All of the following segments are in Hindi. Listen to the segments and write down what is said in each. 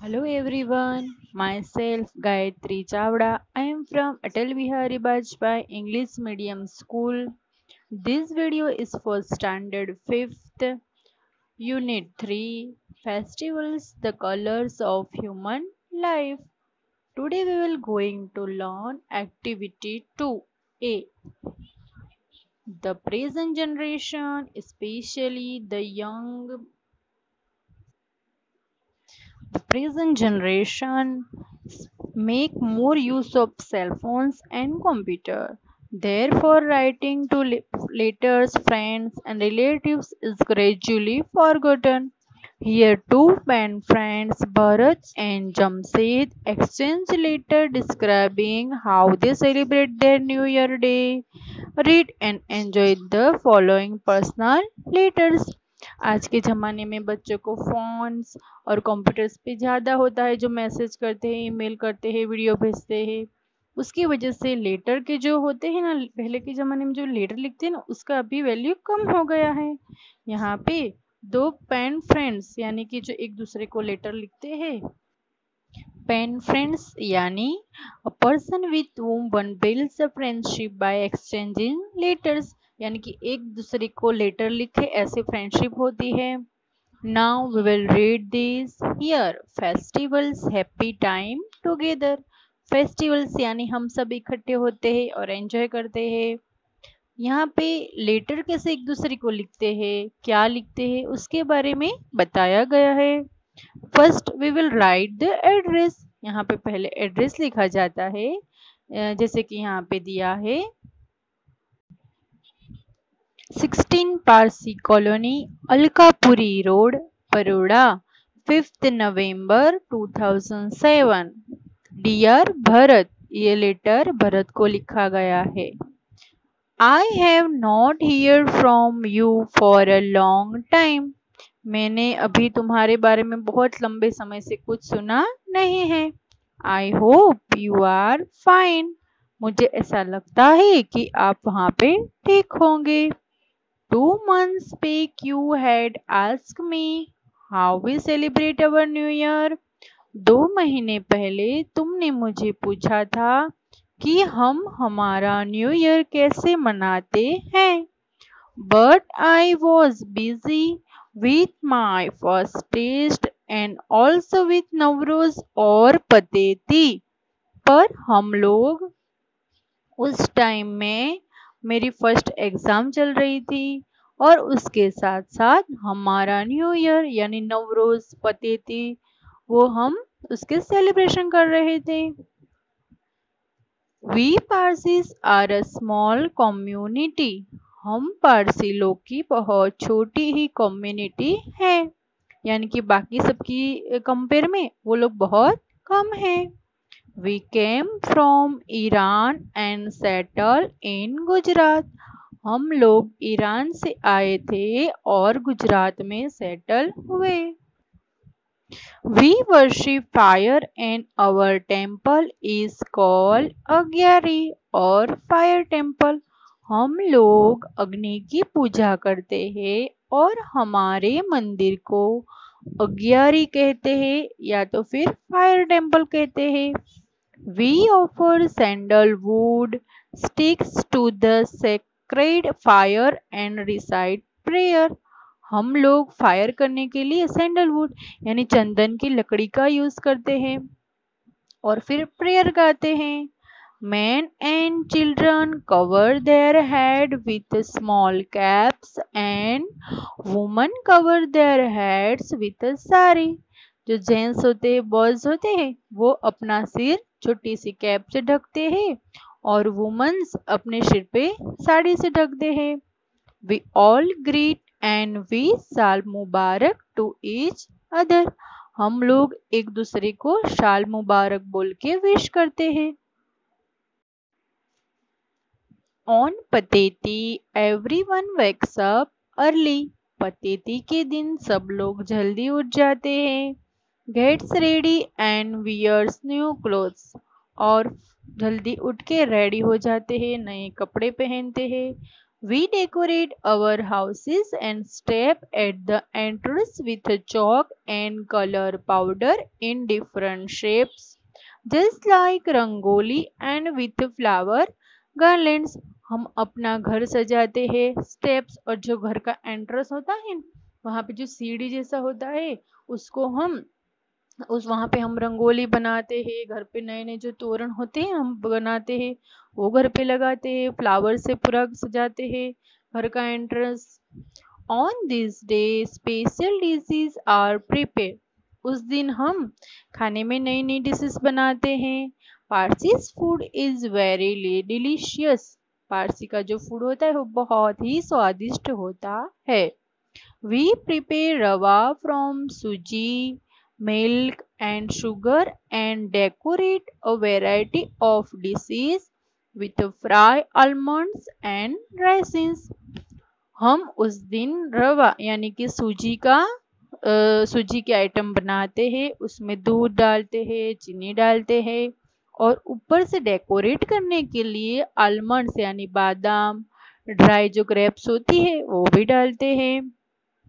Hello everyone, myself Gayatri Chavda. I am from Atal Bihari Bajpai English Medium School. This video is for Standard 5th, Unit 3 Festivals the Colors of Human Life. Today we will going to learn Activity 2A. The present generation, especially the young the present generation make more use of cell phones and computer. Therefore writing to letters friends and relatives is gradually forgotten. Here two pen friends Bharat and Jamshed exchange letter describing how they celebrate their new year day. Read and enjoy the following personal letters आज के ज़माने में बच्चों को फ़ोन्स और कंप्यूटर्स पे ज़्यादा होता है, जो मैसेज करते हैं ईमेल करते हैं वीडियो भेजते हैं। उसकी वजह से लेटर के जो होते हैं ना, पहले के ज़माने में जो लेटर लिखते हैं ना, उसका अभी वैल्यू कम हो गया है। यहाँ पे दो पेन फ्रेंड्स यानी कि जो एक दूसरे को लेटर लिखते हैं। पेन फ्रेंड्स यानी a person with one builds a friendship by exchanging letters यानी कि एक दूसरे को लेटर लिखे ऐसे फ्रेंडशिप होती है। Now we will read this here festivals happy time together festivals यानी हम सब इकट्ठे होते हैं और एंजॉय करते हैं। यहाँ पे लेटर कैसे एक दूसरे को लिखते हैं, क्या लिखते हैं, उसके बारे में बताया गया है। First we will write the address यहाँ पे पहले एड्रेस लिखा जाता है। जैसे कि यहाँ पे दिया है 16 Parsi colony Alkapuri road Baroda 5th November 2007 dear Bharat ये लेटर भरत को लिखा गया है। I have not hear from you for a long time मैंने अभी तुम्हारे बारे में बहुत लंबे समय से कुछ सुना नहीं है। I hope you are fine मुझे ऐसा लगता है कि आप वहाँ पे ठीक होंगे। Two months back you had asked me how we celebrate our new year. दो महीने पहले तुमने मुझे पूछा था कि हम हमारा न्यू ईयर कैसे मनाते हैं but I was busy with my first test and also with Navroz और पतेती पर हम लोग उस टाइम में मेरी फ़र्स्ट एग्ज़ाम चल रही थी और उसके साथ साथ हमारा न्यू ईयर यानी नवरोज पतेती वो हम उसके सेलिब्रेशन कर रहे थे। We Parsis are a small community हम पारसी लोग की बहुत छोटी ही कम्युनिटी है। यानी कि बाकी सबकी कंपेयर में वो लोग बहुत कम है। We came from Iran and settled in Gujarat हम लोग ईरान से आए थे और गुजरात में सेटल हुए। We worship fire and our temple is called agiary और फायर टेंपल हम लोग अग्नि की पूजा करते हैं और हमारे मंदिर को अग्यारी कहते हैं या तो फिर फायर टेंपल कहते हैं। we offer sandalwood sticks to the sacred fire and recite prayer. हम लोग फायर करने के लिए सैंडलवुड यानी चंदन की लकड़ी का यूज़ करते हैं और फिर प्रेयर गाते हैं। Man and children cover their head with small caps and woman cover their heads with sari जो जेंट्स होते हैं बॉयज़ होते हैं, वो अपना सिर छोटी सी कैप से ढकते हैं और वुमेन्स अपने सिर पे साड़ी से ढकते हैं। We all greet and we साल मुबारक टू ईच अदर हम लोग एक दूसरे को शाल मुबारक बोल के विश करते हैं। On Pateti everyone wakes up early Pateti के दिन सब लोग जल्दी उठ जाते हैं। Gets ready and wears new clothes. और जल्दी उठ के रेडी हो जाते हैं, नए कपड़े पहनते हैं। We decorate our houses and step at the entrance with chalk and colour powder in different shapes just like rangoli and with flower garlands हम अपना घर सजाते हैं स्टेप्स और जो घर का एंट्रेंस होता है, वहाँ पे जो सीढ़ी जैसा होता है, उसको हम उस वहाँ पे हम रंगोली बनाते हैं, घर पे नए नए जो तोरण होते हैं, हम बनाते हैं, वो घर पे लगाते हैं, फ्लावर से पूरा सजाते हैं, घर का entrance on this day special dishes are prepare उस दिन हम खाने में नई नई डिशेस बनाते हैं. Parsis food is very delicious Parsi का जो फ़ूड होता है, वो बहुत ही स्वादिष्ट होता है. We prepare rava from suji milk and sugar and decorate a variety of dishes with fry almonds and raisins. हम उस दिन रवा यानी कि सूजी का आ, सूजी के आइटम बनाते हैं उसमें दूध डालते हैं चीनी डालते हैं और ऊपर से डेकोरेट करने के लिए आलमंड्स यानी बादाम ड्राई जो ग्रेप्स होती है वो भी डालते हैं।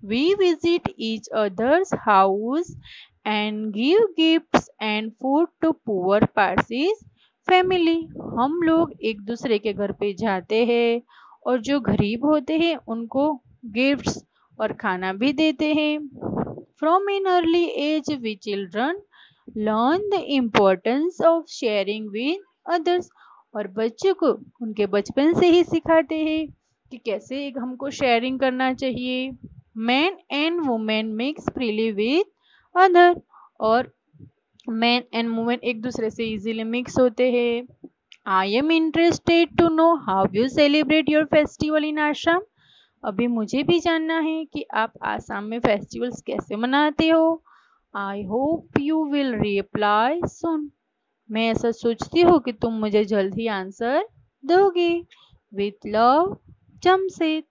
We visit each others house and give gifts and food to poor Parsis family. हम लोग एक दूसरे के घर पे जाते हैं और जो गरीब होते हैं, उनको गिफ्ट्स और खाना भी देते हैं from in early age we children learn the importance of sharing with others और बच्चों को उनके बचपन से ही सिखाते हैं कि कैसे हमको शेयरिंग करना चाहिए man and women mix freely with other और मैन एंड वुमेन एक दूसरे से इजीली मिक्स होते हैं। I am interested to know how you celebrate your festival in Assam अभी मुझे भी जानना है कि आप आसाम में फेस्टिवल्स कैसे मनाते हो। I hope you will reply soon मैं ऐसा सोचती हूँ कि तुम मुझे जल्द ही आंसर दोगे। With love Jamshed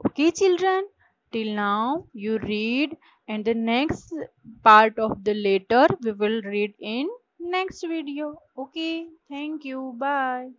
okay children till now, you read and the next part of the letter we will read in next video. Okay thank you. Bye